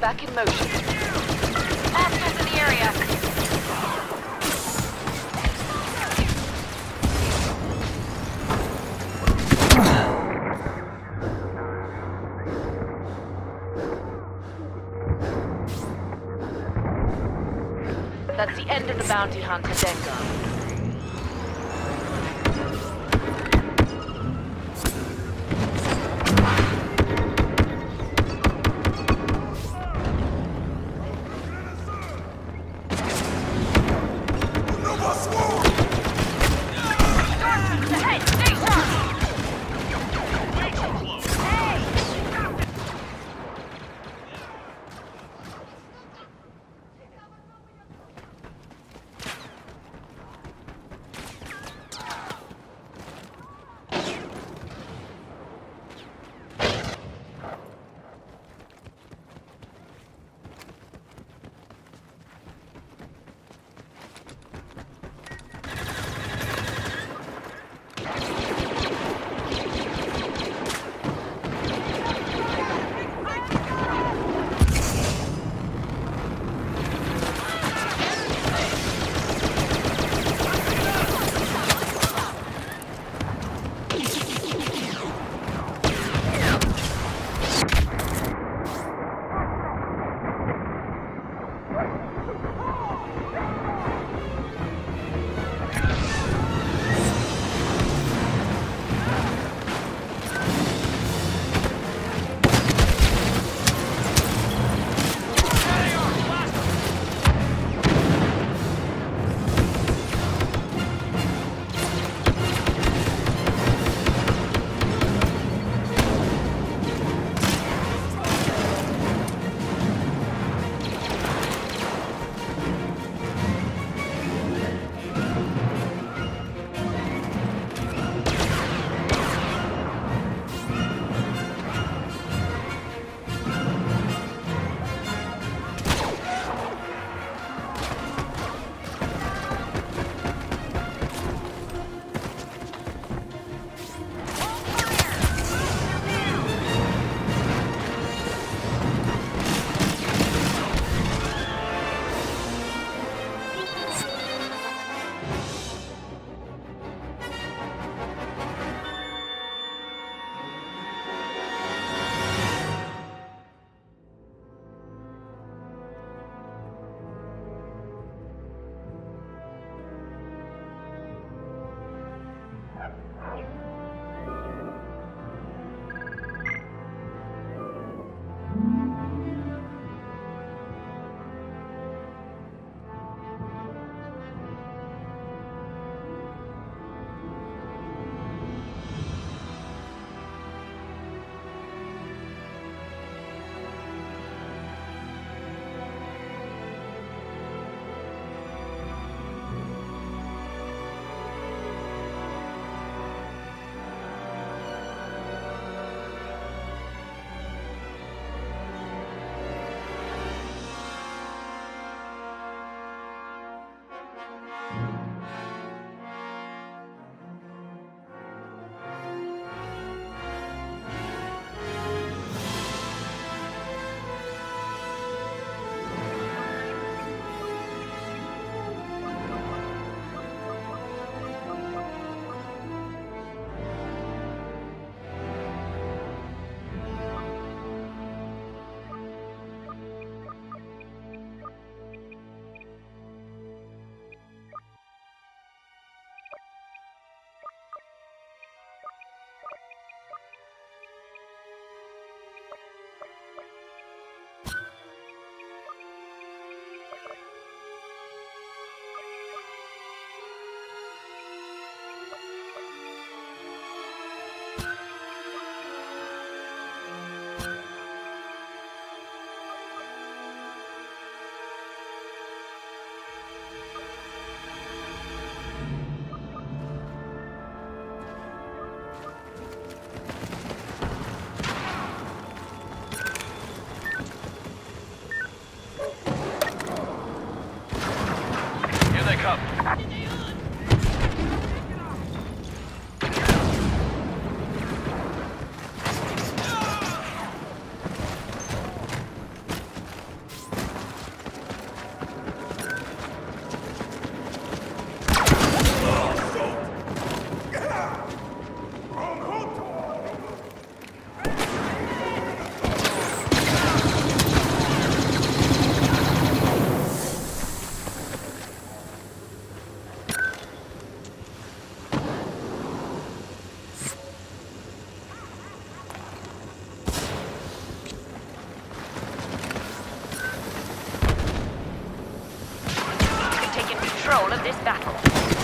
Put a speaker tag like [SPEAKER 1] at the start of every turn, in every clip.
[SPEAKER 1] back in motion.
[SPEAKER 2] Hostiles in the area.
[SPEAKER 1] That's the end of the bounty hunt for Dengar.
[SPEAKER 2] control of this battle.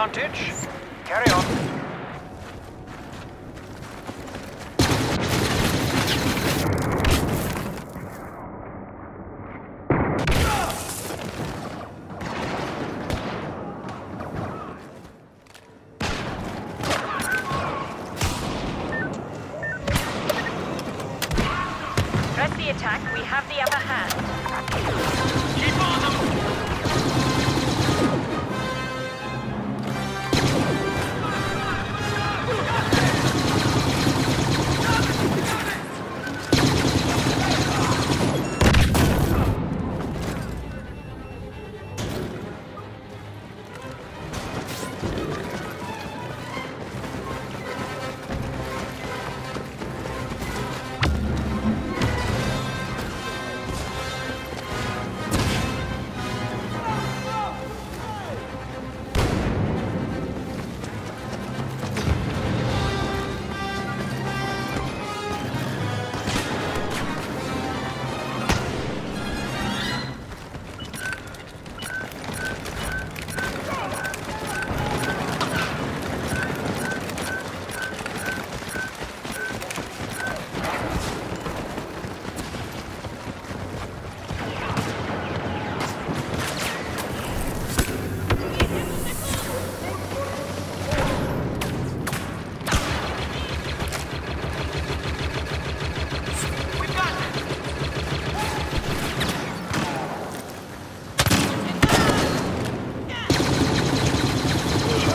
[SPEAKER 3] advantage. Carry on.
[SPEAKER 2] attack, we have the upper hand.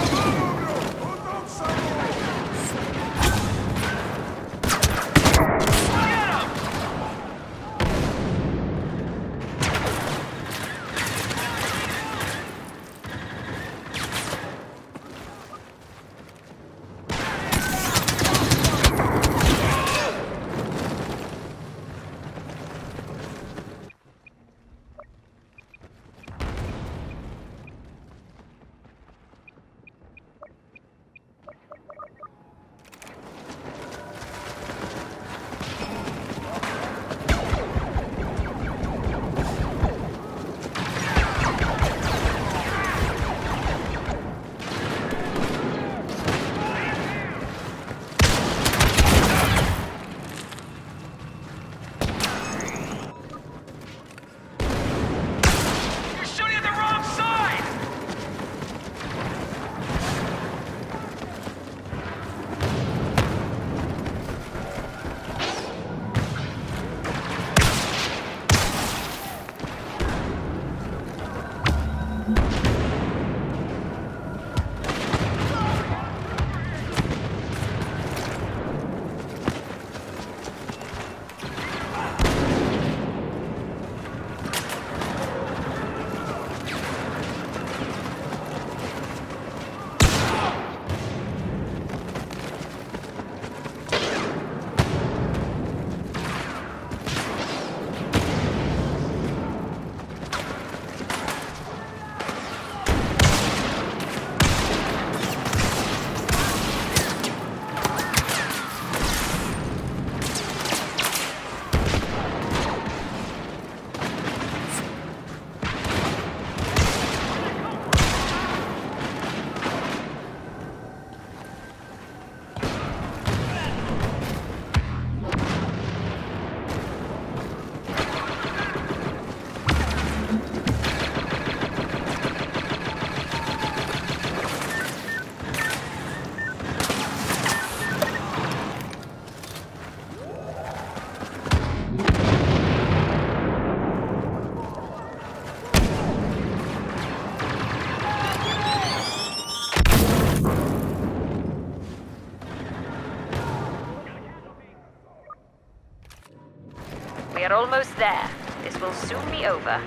[SPEAKER 2] Oh, almost there. This will soon be over.